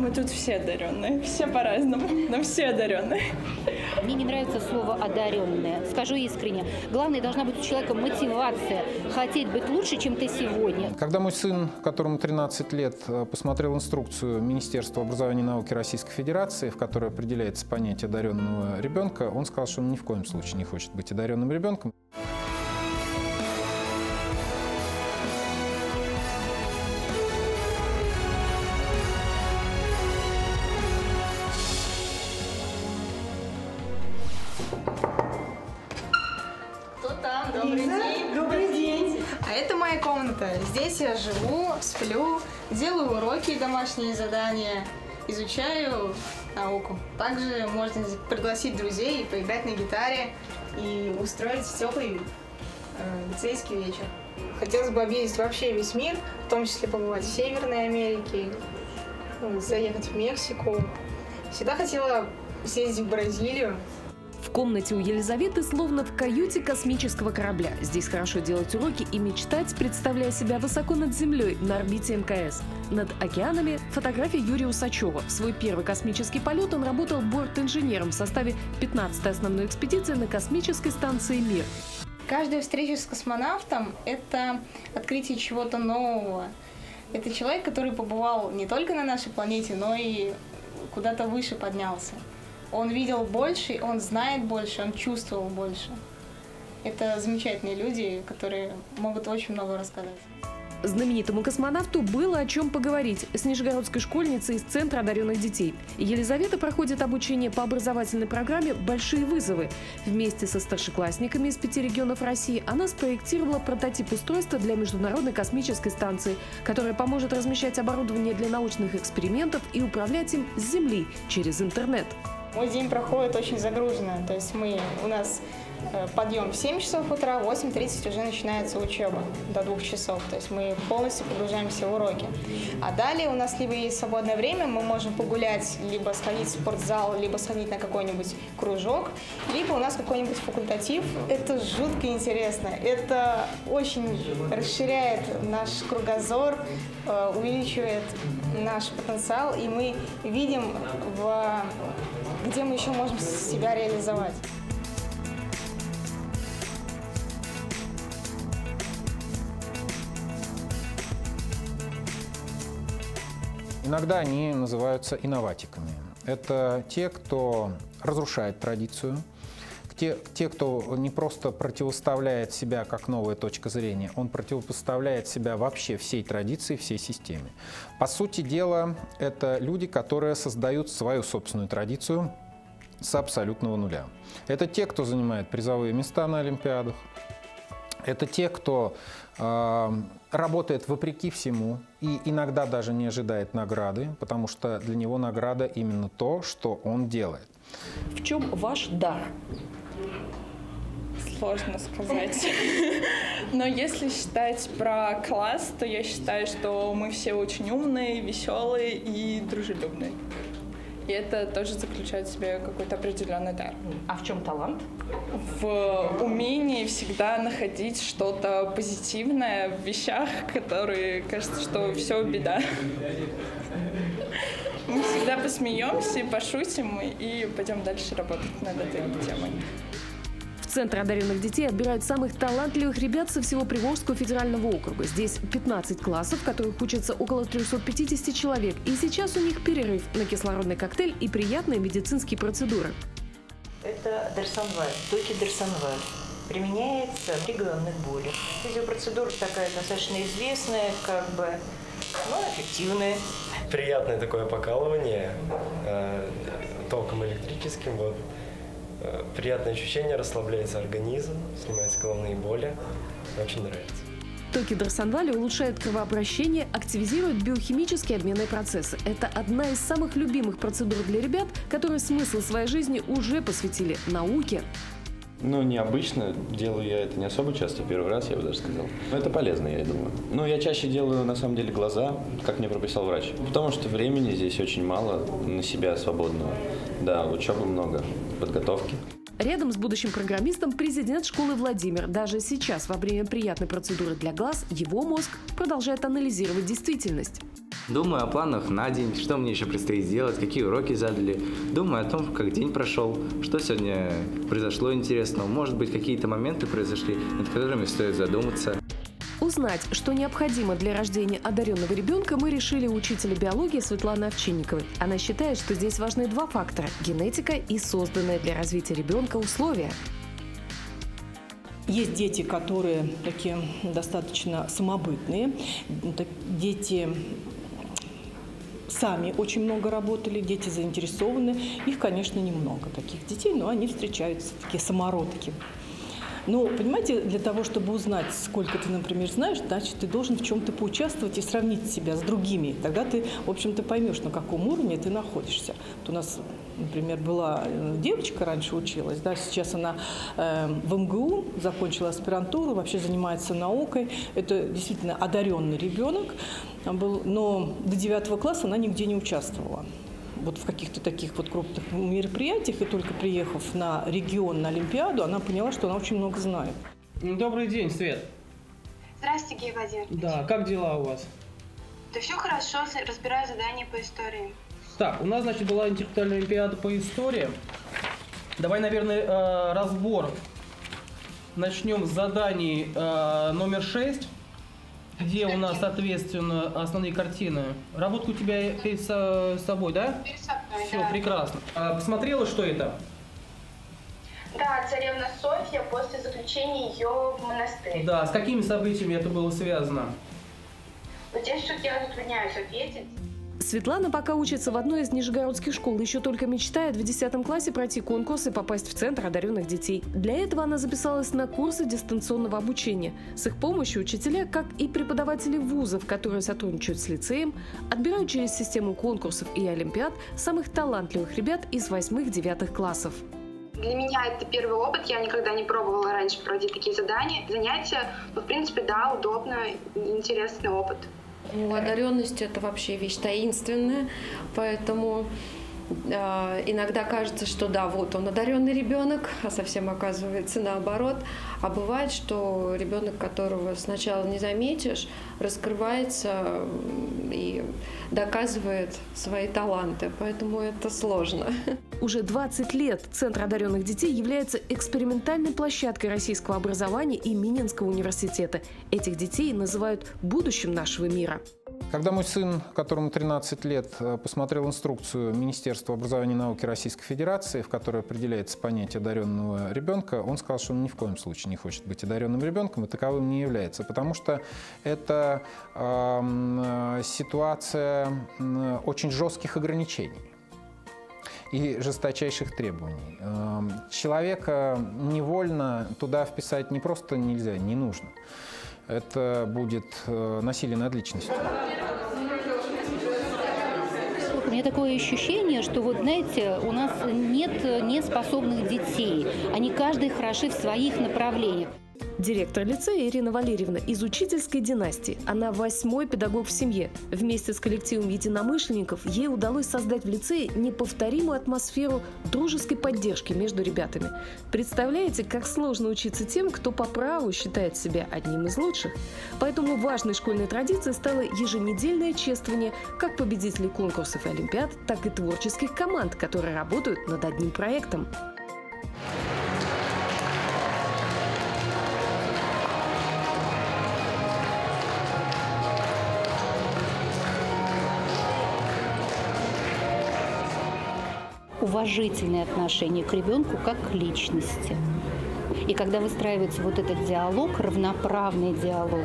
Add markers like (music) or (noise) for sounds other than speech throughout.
Мы тут все одаренные, все по-разному, но все одаренные. Мне не нравится слово «одаренная». Скажу искренне. Главное, должна быть у человека мотивация. Хотеть быть лучше, чем ты сегодня. Когда мой сын, которому 13 лет, э, посмотрел инструкцию Министерства образования и науки Российской Федерации, в которой определяется понятие одаренного ребенка, он сказал, что он ни в коем случае не хочет быть одаренным ребенком. Здесь я живу, сплю, делаю уроки, домашние задания, изучаю науку. Также можно пригласить друзей, поиграть на гитаре и устроить теплый э, лицейский вечер. Хотелось бы объездить вообще весь мир, в том числе побывать в Северной Америке, ну, заехать в Мексику. Всегда хотела съездить в Бразилию, в комнате у Елизаветы словно в каюте космического корабля. Здесь хорошо делать уроки и мечтать, представляя себя высоко над землей на орбите МКС. Над океанами – фотография Юрия Усачева. В свой первый космический полет он работал борт-инженером в составе 15-й основной экспедиции на космической станции «Мир». Каждая встреча с космонавтом – это открытие чего-то нового. Это человек, который побывал не только на нашей планете, но и куда-то выше поднялся. Он видел больше, он знает больше, он чувствовал больше. Это замечательные люди, которые могут очень много рассказать. Знаменитому космонавту было о чем поговорить с нижегородской школьницей из Центра одаренных детей. Елизавета проходит обучение по образовательной программе «Большие вызовы». Вместе со старшеклассниками из пяти регионов России она спроектировала прототип устройства для Международной космической станции, которое поможет размещать оборудование для научных экспериментов и управлять им с Земли через интернет. Мой день проходит очень загруженно, то есть мы, у нас э, подъем в 7 часов утра, в 8.30 уже начинается учеба до 2 часов, то есть мы полностью погружаемся в уроки. А далее у нас либо есть свободное время, мы можем погулять, либо сходить в спортзал, либо сходить на какой-нибудь кружок, либо у нас какой-нибудь факультатив. Это жутко интересно, это очень расширяет наш кругозор, э, увеличивает наш потенциал, и мы видим в где мы еще можем себя реализовать. Иногда они называются инноватиками. Это те, кто разрушает традицию, те, те, кто не просто противоставляет себя как новая точка зрения, он противопоставляет себя вообще всей традиции, всей системе. По сути дела, это люди, которые создают свою собственную традицию с абсолютного нуля. Это те, кто занимает призовые места на Олимпиадах, это те, кто э, работает вопреки всему и иногда даже не ожидает награды, потому что для него награда именно то, что он делает. В чем ваш дар? Сложно сказать. (laughs) Но если считать про класс, то я считаю, что мы все очень умные, веселые и дружелюбные. И это тоже заключает в себе какой-то определенный дар. А в чем талант? В умении всегда находить что-то позитивное в вещах, которые кажется, что все беда. (laughs) Мы всегда посмеемся, пошутим и пойдем дальше работать над этой темой. Центр одаренных детей отбирают самых талантливых ребят со всего Приволжского федерального округа. Здесь 15 классов, в которых учатся около 350 человек. И сейчас у них перерыв на кислородный коктейль и приятные медицинские процедуры. Это Дерсанваль, токи Дерсанваль. Применяется при головных болях. Физиопроцедура такая достаточно известная, как бы, но эффективная. Приятное такое покалывание э, током электрическим. Вот приятное ощущение, расслабляется организм, снимаются головные боли. Очень нравится. Токи Дарсанвали улучшают кровообращение, активизируют биохимические обменные процессы. Это одна из самых любимых процедур для ребят, которые смысл своей жизни уже посвятили науке. Ну, необычно. Делаю я это не особо часто, первый раз, я бы даже сказал. Но это полезно, я думаю. Ну, я чаще делаю, на самом деле, глаза, как мне прописал врач. Потому что времени здесь очень мало на себя свободного. Да, учебы много, подготовки. Рядом с будущим программистом президент школы Владимир. Даже сейчас, во время приятной процедуры для глаз, его мозг продолжает анализировать действительность. Думаю о планах на день, что мне еще предстоит сделать, какие уроки задали. Думаю о том, как день прошел, что сегодня произошло интересного. Может быть, какие-то моменты произошли, над которыми стоит задуматься. Узнать, что необходимо для рождения одаренного ребенка, мы решили у учителя биологии Светланы Овчинниковой. Она считает, что здесь важны два фактора – генетика и созданные для развития ребенка условия. Есть дети, которые такие достаточно самобытные, дети сами очень много работали, дети заинтересованы. Их, конечно, немного таких детей, но они встречаются, такие самородки. Но, понимаете, для того, чтобы узнать, сколько ты, например, знаешь, значит, ты должен в чем-то поучаствовать и сравнить себя с другими. Тогда ты, в общем-то, поймешь, на каком уровне ты находишься. Вот у нас, например, была э, девочка раньше училась, да, сейчас она э, в МГУ закончила аспирантуру, вообще занимается наукой. Это действительно одаренный ребенок, был, но до девятого класса она нигде не участвовала вот в каких-то таких вот крупных мероприятиях, и только приехав на регион, на Олимпиаду, она поняла, что она очень много знает. Добрый день, Свет. Здравствуйте, Гея Владимирович. Да, как дела у вас? Да все хорошо, разбираю задания по истории. Так, у нас, значит, была интеллектуальная олимпиада по истории. Давай, наверное, э, разбор. Начнем с заданий э, номер 6 где у нас, соответственно, основные картины. Работка у тебя перед собой, да? Перед собой, Все, да. прекрасно. А, посмотрела, что это? Да, царевна Софья после заключения ее в монастырь. Да, с какими событиями это было связано? Вот здесь что я затрудняюсь ответить. Светлана пока учится в одной из нижегородских школ, еще только мечтает в 10 классе пройти конкурс и попасть в Центр одаренных детей. Для этого она записалась на курсы дистанционного обучения. С их помощью учителя, как и преподаватели вузов, которые сотрудничают с лицеем, отбирают через систему конкурсов и олимпиад самых талантливых ребят из 8-9 классов. Для меня это первый опыт, я никогда не пробовала раньше проводить такие задания. Занятия, ну, в принципе, да, удобно, интересный опыт. Ну, одаренность это вообще вещь таинственная, поэтому иногда кажется, что да, вот он одаренный ребенок, а совсем оказывается наоборот. А бывает, что ребенок, которого сначала не заметишь, раскрывается и доказывает свои таланты, поэтому это сложно. Уже 20 лет Центр одаренных детей является экспериментальной площадкой российского образования и Мининского университета. Этих детей называют будущим нашего мира. Когда мой сын, которому 13 лет, э, посмотрел инструкцию Министерства образования и науки Российской Федерации, в которой определяется понятие одаренного ребенка, он сказал, что он ни в коем случае не хочет быть одаренным ребенком и таковым не является, потому что это э, ситуация очень жестких ограничений и жесточайших требований. Человека невольно туда вписать не просто нельзя, не нужно. Это будет э, насилие над личностью. У меня такое ощущение, что вот, знаете, у нас нет неспособных детей. Они каждый хороши в своих направлениях. Директор лицея Ирина Валерьевна из учительской династии. Она восьмой педагог в семье. Вместе с коллективом единомышленников ей удалось создать в лицее неповторимую атмосферу дружеской поддержки между ребятами. Представляете, как сложно учиться тем, кто по праву считает себя одним из лучших? Поэтому важной школьной традицией стало еженедельное чествование как победителей конкурсов и олимпиад, так и творческих команд, которые работают над одним проектом. Уважительное отношение к ребенку как к личности. И когда выстраивается вот этот диалог, равноправный диалог,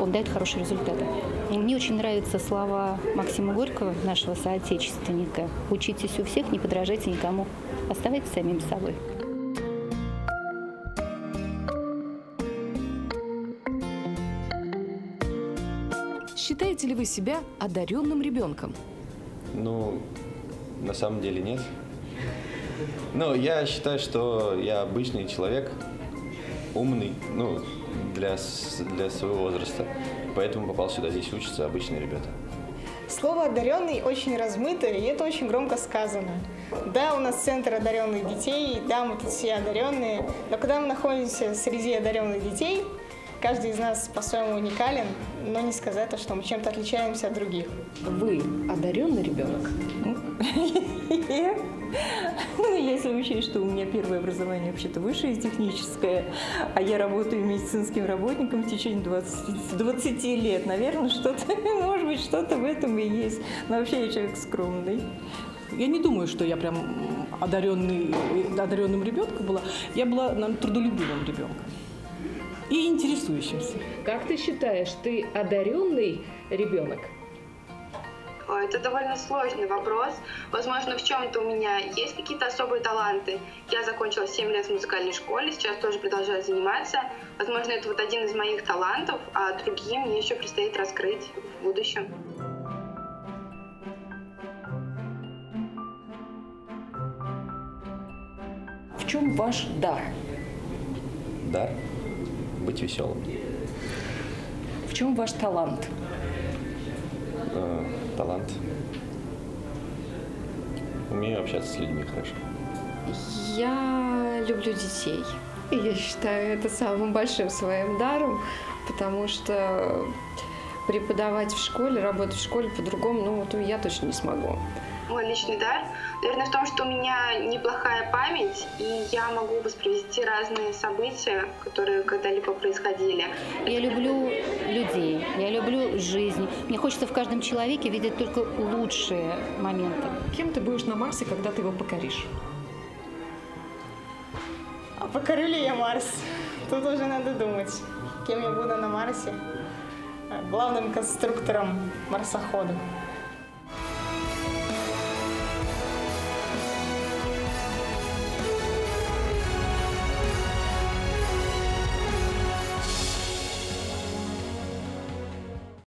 он дает хорошие результаты. Мне очень нравятся слова Максима Горького, нашего соотечественника. «Учитесь у всех, не подражайте никому, оставайтесь самим собой». Считаете ли вы себя одаренным ребенком? Ну, на самом деле нет. Но я считаю, что я обычный человек, умный, ну, для, для своего возраста. Поэтому попал сюда. Здесь учатся обычные ребята. Слово «одаренный» очень размыто, и это очень громко сказано. Да, у нас центр одаренных детей, да, мы тут все одаренные, но когда мы находимся среди одаренных детей, каждый из нас по-своему уникален, но не сказать, то, что мы чем-то отличаемся от других. Вы одаренный ребенок? (laughs) Ну, если учесть, что у меня первое образование вообще-то высшее техническое, а я работаю медицинским работником в течение 20, 20 лет, наверное, что-то, (laughs) может быть, что-то в этом и есть. Но вообще я человек скромный. Я не думаю, что я прям одаренный, одаренным ребенком была. Я была наверное, трудолюбивым ребенком и интересующимся. Как ты считаешь, ты одаренный ребенок? Это довольно сложный вопрос. Возможно, в чем-то у меня есть какие-то особые таланты. Я закончила 7 лет в музыкальной школе, сейчас тоже продолжаю заниматься. Возможно, это вот один из моих талантов, а другие мне еще предстоит раскрыть в будущем. В чем ваш дар? Дар? Быть веселым. В чем ваш талант? Э, талант. Умею общаться с людьми хорошо. Я люблю детей. И я считаю это самым большим своим даром, потому что преподавать в школе, работать в школе по-другому, ну вот я точно не смогу. Мой личный дар, наверное, в том, что у меня неплохая память, и я могу воспроизвести разные события, которые когда-либо происходили. Я люблю людей, я люблю жизнь. Мне хочется в каждом человеке видеть только лучшие моменты. Кем ты будешь на Марсе, когда ты его покоришь? А покорю ли я Марс? Тут уже надо думать, кем я буду на Марсе. Главным конструктором марсохода.